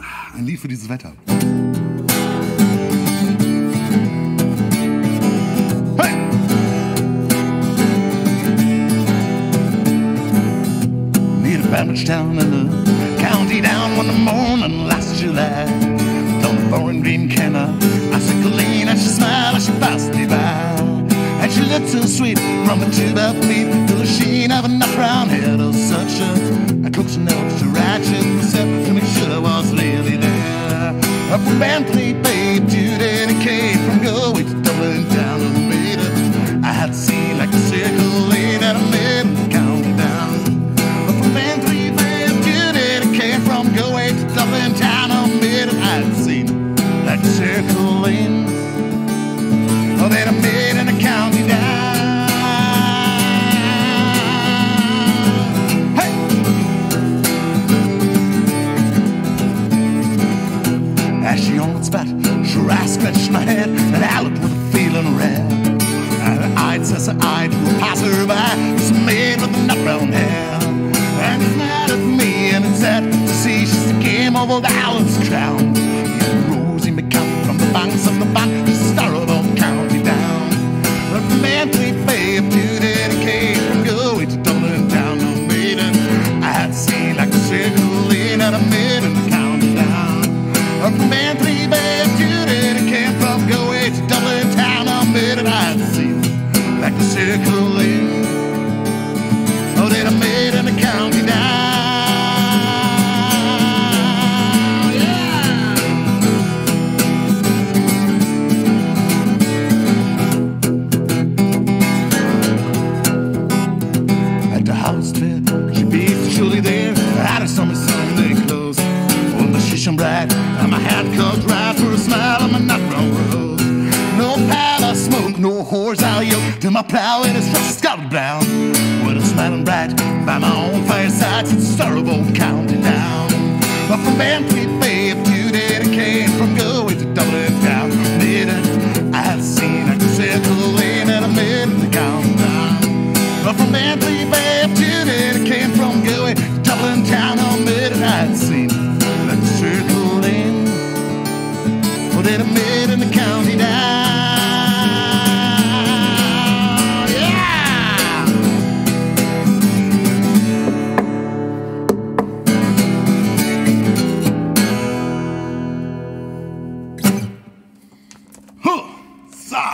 Ah, ein Lied für dieses Wetter. Hey! Near the Banbridge town in the county down one morning last July. Down the boreen green canna, I said Colleen and she smiled as she passed me by. And she looked so sweet from her two by feet to the sheen of brown Bentley, scratched my head and I a feeling red. And as her eyed to a passerby, was made with nut brown hair. And he smiled at me and he said, to see she's the game of old Ireland's crown. Rosie McCann from the banks of the Bann, horizontal yoke to my plow and it's just scuttled brown. With it's smiling bright by my own fireside since old County down. But from Bantry Bay up to dedicate from Galway to Dublin town. Midnight, I have seen a circle in at a the countdown. But from Bantry Bay up to dedicate from Galway to Dublin town on midnight, I've seen a circle in at a midnight